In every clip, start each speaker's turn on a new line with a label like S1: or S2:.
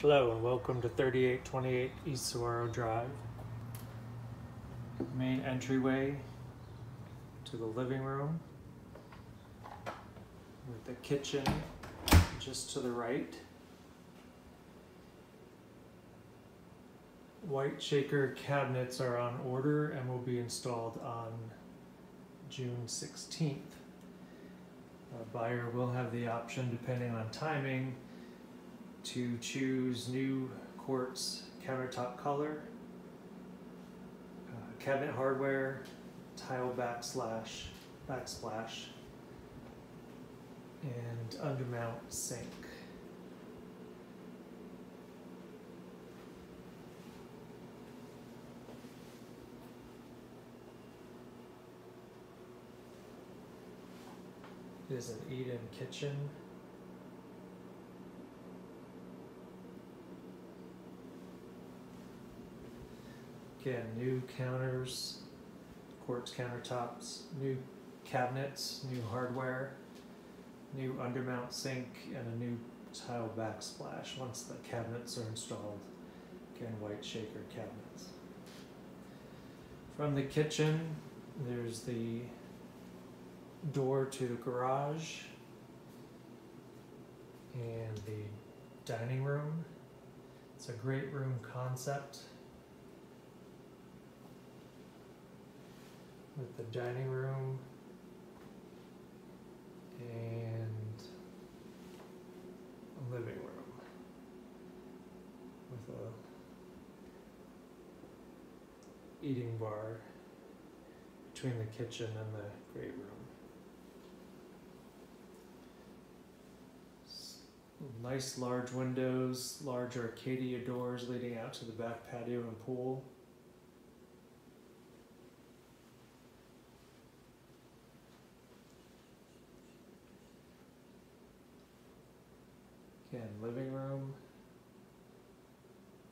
S1: Hello and welcome to 3828 East Sahuaro Drive. Main entryway to the living room with the kitchen just to the right. White shaker cabinets are on order and will be installed on June 16th. A buyer will have the option, depending on timing, to choose new quartz countertop color, uh, cabinet hardware, tile backslash, backsplash, and undermount sink. It is an eat-in kitchen. Again, new counters, quartz countertops, new cabinets, new hardware, new undermount sink, and a new tile backsplash once the cabinets are installed. Again, white shaker cabinets. From the kitchen, there's the door to the garage and the dining room. It's a great room concept with the dining room and a living room with a eating bar between the kitchen and the great room. Nice large windows, large Arcadia doors leading out to the back patio and pool. Again, living room,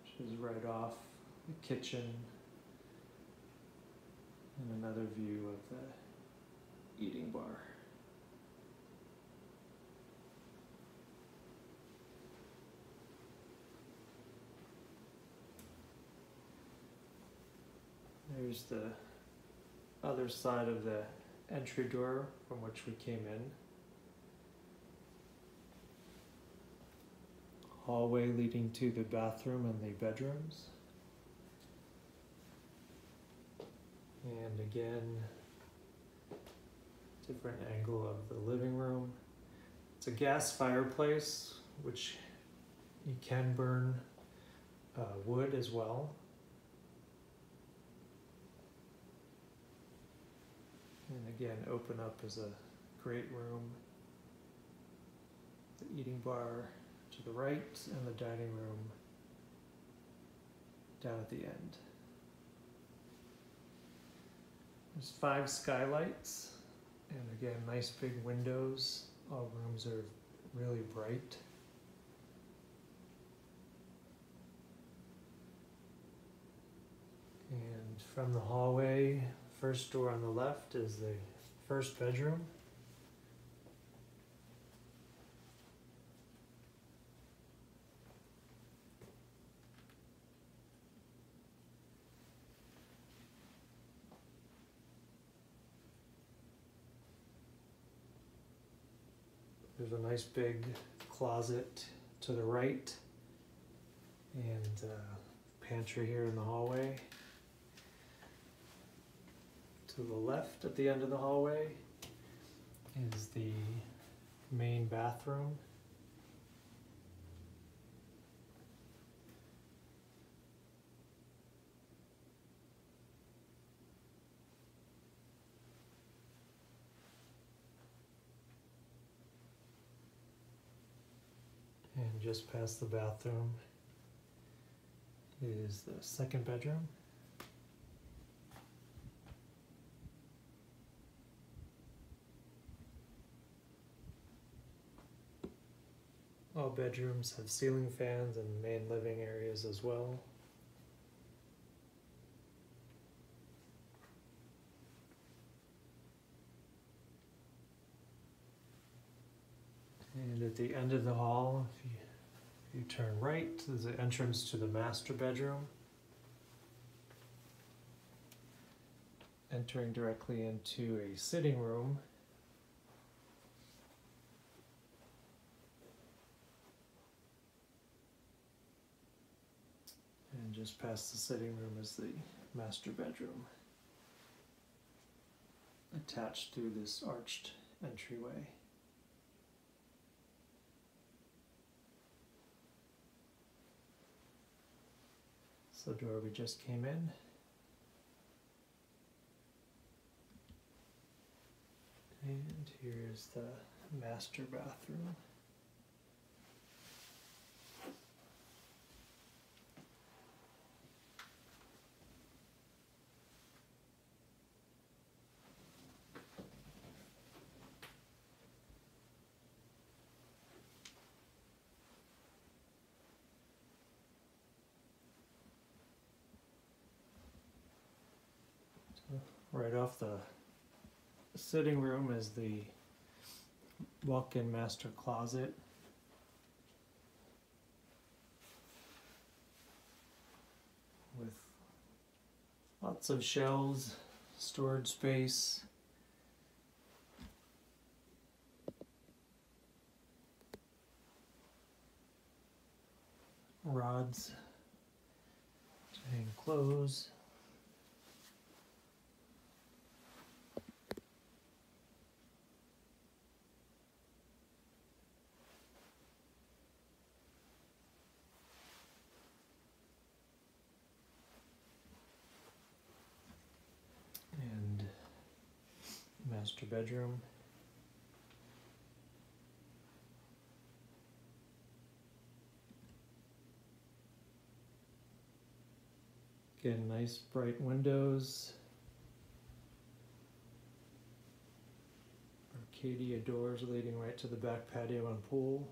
S1: which is right off the kitchen, and another view of the eating bar. There's the other side of the entry door from which we came in. Hallway leading to the bathroom and the bedrooms. And again, different angle of the living room. It's a gas fireplace, which you can burn uh, wood as well. And again, open up as a great room. The eating bar to the right and the dining room down at the end. There's five skylights and again, nice big windows. All rooms are really bright. And from the hallway, First door on the left is the first bedroom. There's a nice big closet to the right and uh, pantry here in the hallway to the left at the end of the hallway is the main bathroom. And just past the bathroom is the second bedroom. All bedrooms have ceiling fans and main living areas as well. And at the end of the hall, if you, turn right, there's the entrance to the master bedroom. Entering directly into a sitting room. And just past the sitting room is the master bedroom. Attached through this arched entryway. The door we just came in. And here's the master bathroom. Right off the sitting room is the walk-in master closet. With lots of shelves, storage space. Rods to hang clothes. and master bedroom. Again, nice bright windows. Arcadia doors leading right to the back patio and pool.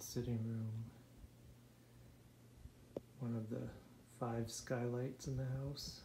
S1: Sitting room. One of the five skylights in the house.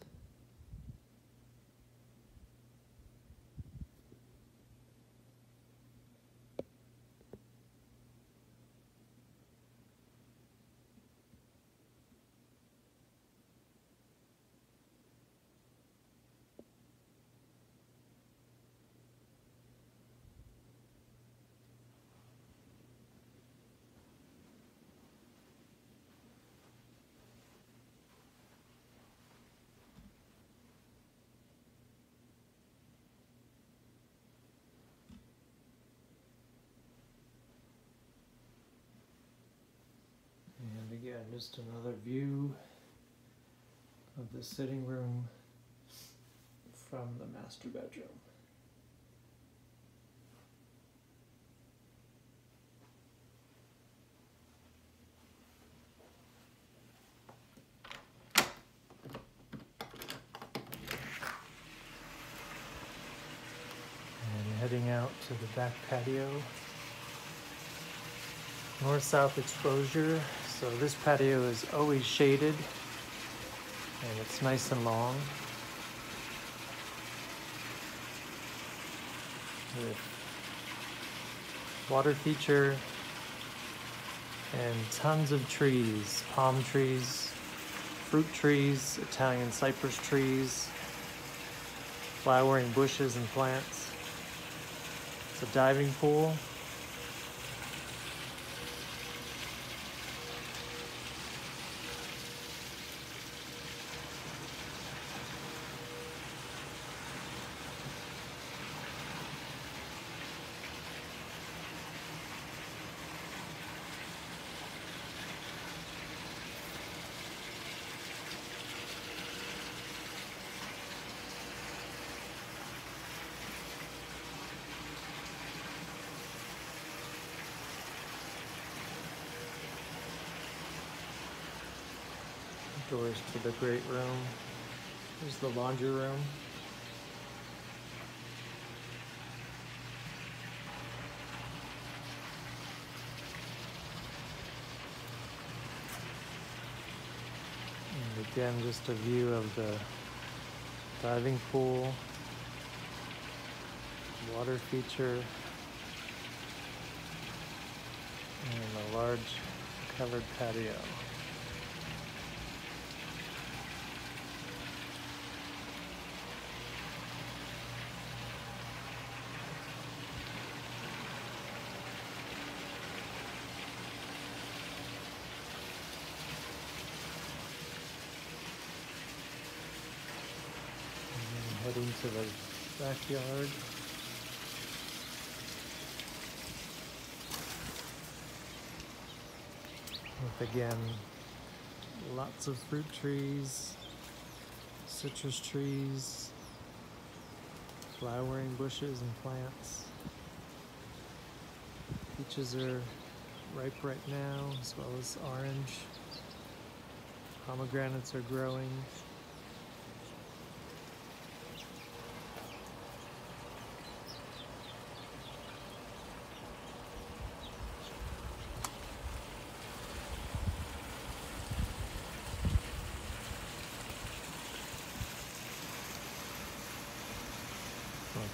S1: And again, just another view of the sitting room from the master bedroom. And heading out to the back patio. North-south exposure, so this patio is always shaded and it's nice and long. With water feature and tons of trees, palm trees, fruit trees, Italian cypress trees, flowering bushes and plants. It's a diving pool. Doors to the great room. There's the laundry room. And again, just a view of the diving pool, water feature, and a large covered patio. And then heading to the backyard. With again lots of fruit trees, citrus trees, flowering bushes and plants. Peaches are ripe right now, as well as orange. Pomegranates are growing. Well,